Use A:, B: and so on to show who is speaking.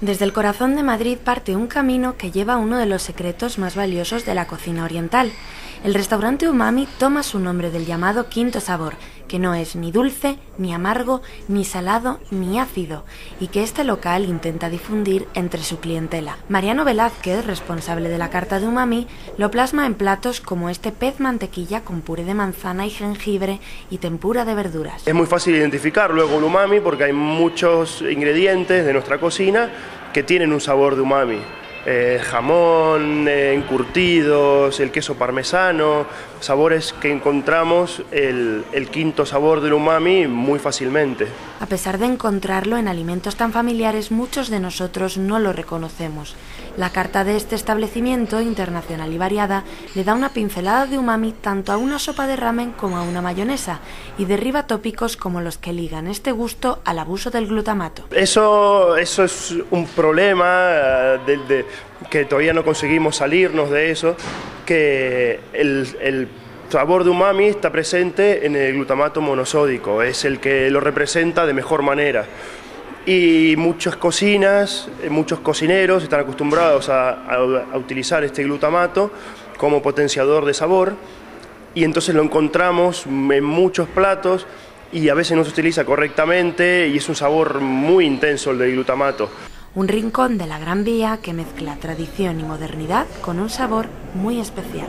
A: Desde el corazón de Madrid parte un camino que lleva a uno de los secretos más valiosos de la cocina oriental. El restaurante Umami toma su nombre del llamado quinto sabor, que no es ni dulce, ni amargo, ni salado, ni ácido, y que este local intenta difundir entre su clientela. Mariano Velázquez, responsable de la carta de Umami, lo plasma en platos como este pez mantequilla con puré de manzana y jengibre y tempura de verduras.
B: Es muy fácil identificar luego el umami porque hay muchos ingredientes de nuestra cocina que tienen un sabor de umami. Eh, jamón, eh, encurtidos, el queso parmesano, sabores que encontramos el, el, quinto sabor del umami muy fácilmente.
A: A pesar de encontrarlo en alimentos tan familiares, muchos de nosotros no lo reconocemos. La carta de este establecimiento, internacional y variada, le da una pincelada de umami tanto a una sopa de ramen como a una mayonesa y derriba tópicos como los que ligan este gusto al abuso del glutamato.
B: Eso, eso es un problema eh, de, de, que todavía no conseguimos salirnos de eso, que el, sabor de umami está presente en el glutamato monosódico, es el que lo representa de mejor manera y muchas cocinas, muchos cocineros están acostumbrados a, utilizar este glutamato como potenciador de sabor y entonces lo encontramos en muchos platos y a veces no se utiliza correctamente y es un sabor muy intenso el del glutamato.
A: Un rincón de la Gran Vía que mezcla tradición y modernidad con un sabor muy especial.